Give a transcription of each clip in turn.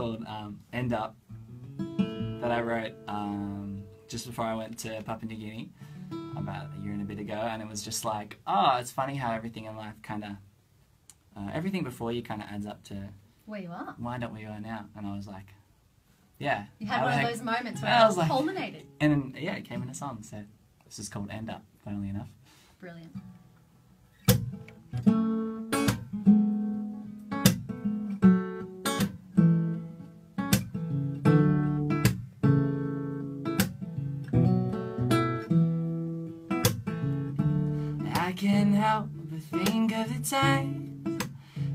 called um, End Up that I wrote um, just before I went to Papua New Guinea about a year and a bit ago, and it was just like, oh, it's funny how everything in life kind of, uh, everything before you kind of adds up to Where you are. wind up where you are now, and I was like, yeah. You had how one of heck- those moments where I it was like- culminated. and then, yeah, it came in a song, so this is called End Up, funnily enough. Brilliant. Can't help but think of the times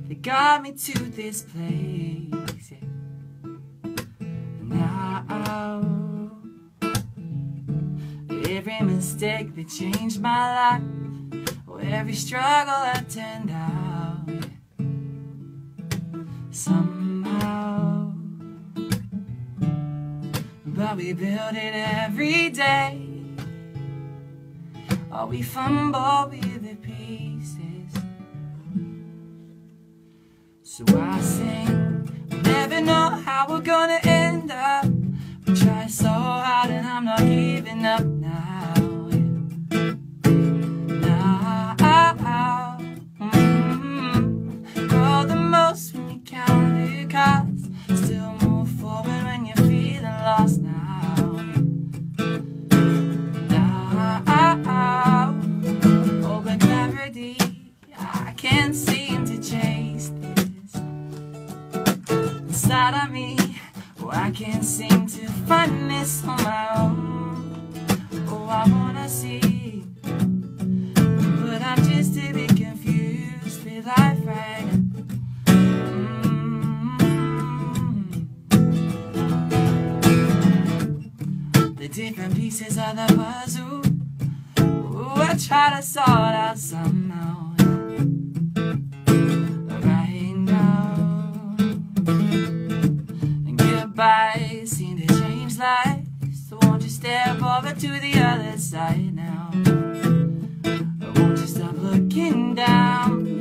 that got me to this place. Now, every mistake that changed my life, or every struggle that turned out, somehow. But we build it every day. Or we fumble with the pieces. So I sing, never know how we're gonna end up. Inside of me. Oh, I can't seem to find this on my own. Oh, I wanna see, but I'm just a bit confused with life right now. Mm. The different pieces of the puzzle. Ooh, I try to sort out somehow. Seem to change lives. So won't you step over to the other side now? Or won't you stop looking down?